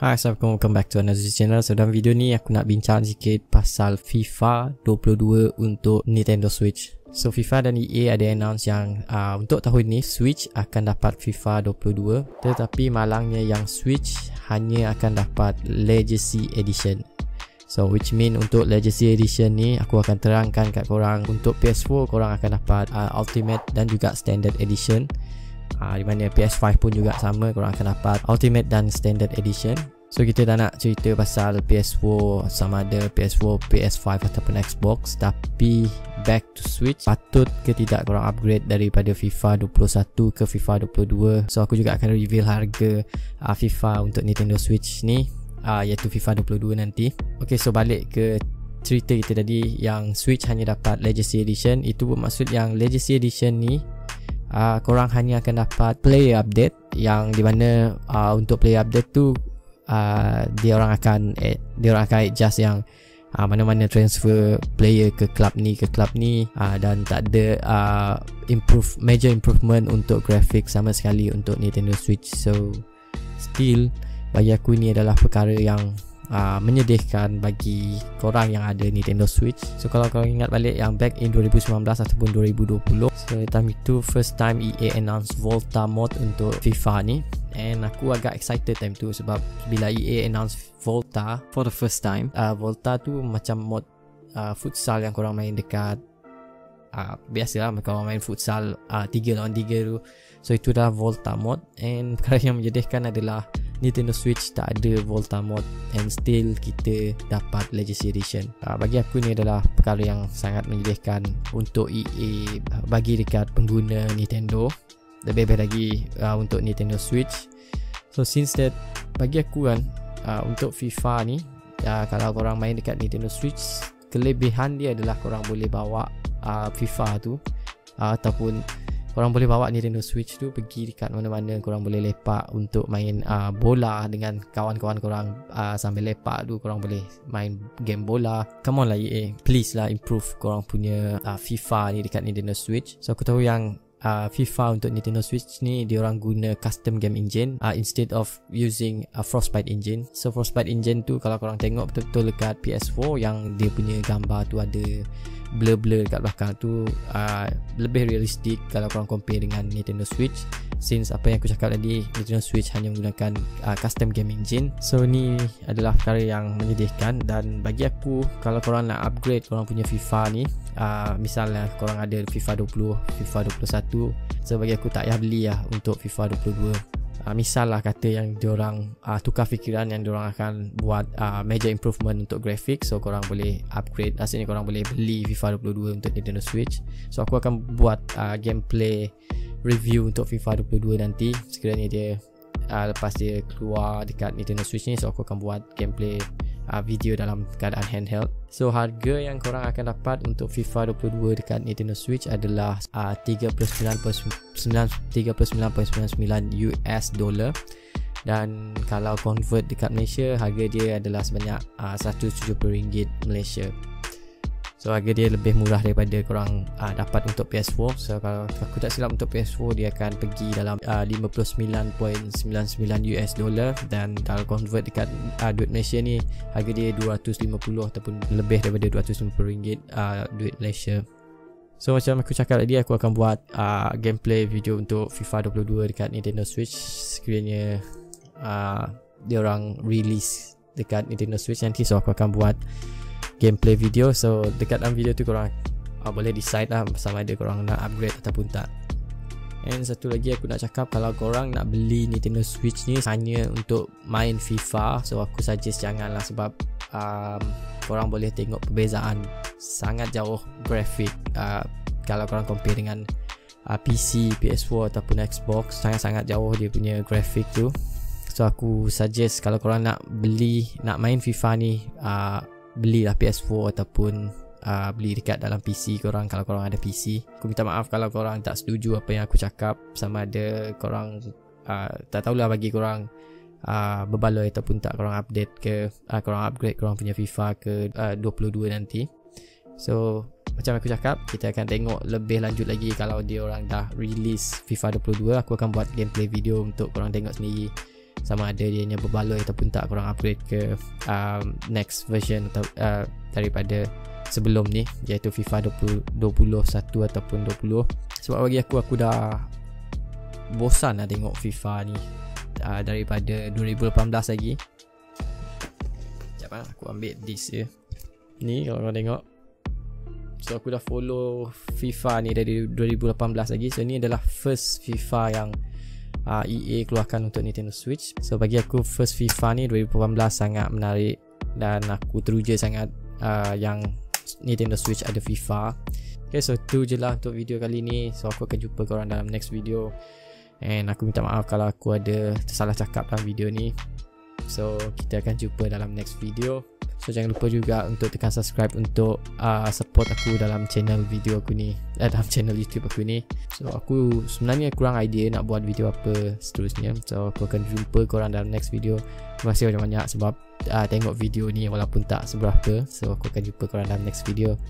Hi, Assalamualaikum. Welcome back to another channel. So, dalam video ni aku nak bincang sikit pasal FIFA 22 untuk Nintendo Switch. So, FIFA dan EA ada announce yang uh, untuk tahun ni Switch akan dapat FIFA 22 tetapi malangnya yang Switch hanya akan dapat Legacy Edition. So which mean untuk Legacy Edition ni aku akan terangkan kat korang untuk PS4 korang akan dapat uh, Ultimate dan juga Standard Edition uh, di mana PS5 pun juga sama korang akan dapat Ultimate dan Standard Edition. So kita dah nak cerita pasal PS4 sama ada PS4, PS5 ataupun Xbox. Tapi back to Switch Patut ke tidak korang upgrade daripada FIFA 21 ke FIFA 22 So aku juga akan reveal harga uh, FIFA untuk Nintendo Switch ni uh, Iaitu FIFA 22 nanti. Okay so balik ke cerita kita tadi Yang Switch hanya dapat Legacy Edition. Itu bermaksud yang Legacy Edition ni uh, korang hanya akan dapat play update yang di mana uh, untuk play update tu uh, dia orang akan eh, dia orang akan adjust yang uh, mana-mana transfer player ke club ni ke club ni uh, dan tak ada uh, improve major improvement untuk grafik sama sekali untuk Nintendo Switch. So still bagi aku ni adalah perkara yang uh, menyedihkan bagi korang yang ada Nintendo Switch. So kalau korang ingat balik yang back in 2019 ataupun 2020 so time itu first time EA announce Volta mode untuk FIFA ni. And aku agak excited time tu sebab bila EA announce Volta for the first time. uh, Volta tu macam mod uh, futsal yang korang main dekat uh, biasalah kalau main futsal uh, 3 lawan 3 tu. So itu dah Volta mode. And perkara yang menyedihkan adalah Nintendo Switch tak ada Volta mode and still kita dapat Legacy Edition. Uh, bagi aku ni adalah perkara yang sangat menyedihkan untuk EA bagi dekat pengguna Nintendo. Lebih-lebih lagi uh, untuk Nintendo Switch. So since that bagi aku kan uh, untuk FIFA ni uh, kalau korang main dekat Nintendo Switch kelebihan dia adalah korang boleh bawa uh, FIFA tu uh, ataupun korang boleh bawa Nintendo Switch tu pergi dekat mana-mana. Korang boleh lepak untuk main uh, bola dengan kawan-kawan korang uh, sambil lepak tu. Korang boleh main game bola. Come on lah EA please lah improve korang punya uh, FIFA ni dekat Nintendo Switch. So aku tahu yang Uh, FIFA untuk Nintendo Switch ni dia orang guna custom game engine uh, instead of using a Frostbite engine. So Frostbite engine tu kalau korang tengok betul-betul dekat PS4 yang dia punya gambar tu ada blur-blur kat belakang tu uh, lebih realistik kalau korang compare dengan Nintendo Switch. Since apa yang aku cakap tadi Nintendo Switch hanya menggunakan uh, custom game engine so ni adalah perkara yang menyedihkan dan bagi aku kalau korang nak upgrade korang punya FIFA ni uh, misalnya korang ada FIFA 20 FIFA 21 so bagi aku tak payah beli lah untuk FIFA 22 uh, misal lah kata yang diorang uh, tukar fikiran yang diorang akan buat uh, major improvement untuk grafik so korang boleh upgrade asalnya korang boleh beli FIFA 22 untuk Nintendo Switch. So aku akan buat uh, gameplay review untuk FIFA 22 nanti. Sekiranya dia uh, lepas dia keluar dekat Nintendo Switch ni so aku akan buat gameplay uh, video dalam keadaan handheld. So harga yang korang akan dapat untuk FIFA 22 dekat Nintendo Switch adalah uh, 39.99 US dollar dan kalau convert dekat Malaysia harga dia adalah sebanyak uh, 170 ringgit Malaysia. So harga dia lebih murah daripada korang uh, dapat untuk PS4 So kalau aku tak silap untuk PS4 dia akan pergi dalam uh, 59.99 US dollar. Dan kalau convert dekat uh, duit Malaysia ni Harga dia 250 ataupun lebih daripada 250 ringgit uh, duit Malaysia. So macam aku cakap tadi aku akan buat uh, gameplay video untuk FIFA 22 dekat Nintendo Switch. Sekiranya uh, dia orang release dekat Nintendo Switch. Nanti So aku akan buat gameplay video. So dekat dalam video tu korang uh, boleh decide lah sama ada korang nak upgrade ataupun tak. And satu lagi aku nak cakap kalau korang nak beli Nintendo Switch ni hanya untuk main FIFA. So aku suggest jangan lah sebab um, korang boleh tengok perbezaan sangat jauh grafik uh, kalau korang compare dengan uh, PC, PS4 ataupun Xbox sangat-sangat jauh dia punya grafik tu. So aku suggest kalau korang nak beli nak main FIFA ni uh, belilah PS4 ataupun uh, beli dekat dalam PC korang kalau korang ada PC. Aku minta maaf kalau korang tak setuju apa yang aku cakap sama ada korang uh, tak tahulah bagi korang uh, berbaloi ataupun tak korang update ke uh, korang upgrade korang punya FIFA ke uh, 22 nanti. So macam aku cakap kita akan tengok lebih lanjut lagi kalau dia orang dah release FIFA 22 aku akan buat gameplay video untuk korang tengok sendiri sama ada dia nya berbaloi ataupun tak korang upgrade ke um, next version atau uh, daripada sebelum ni iaitu FIFA 20, 21 ataupun 20 sebab bagi aku aku dah bosan lah tengok FIFA ni uh, daripada 2018 lagi. Sekejap lah aku ambil this je ni kalau korang tengok. So aku dah follow FIFA ni dari 2018 lagi. So ni adalah first FIFA yang uh, EA keluarkan untuk Nintendo Switch. So bagi aku first FIFA ni 2018 sangat menarik Dan aku teruja sangat uh, yang Nintendo Switch ada FIFA. Okay so tu je lah untuk video kali ni. So aku akan jumpa korang dalam next video. And aku minta maaf kalau aku ada tersalah cakap dalam video ni. So kita akan jumpa dalam next video So jangan lupa juga untuk tekan subscribe untuk uh, support aku dalam channel video aku ni. Eh, Dalam channel YouTube aku ni. So aku sebenarnya kurang idea nak buat video apa seterusnya. So aku akan jumpa korang dalam next video. Terima kasih banyak-banyak sebab uh, tengok video ni walaupun tak seberapa. So aku akan jumpa korang dalam next video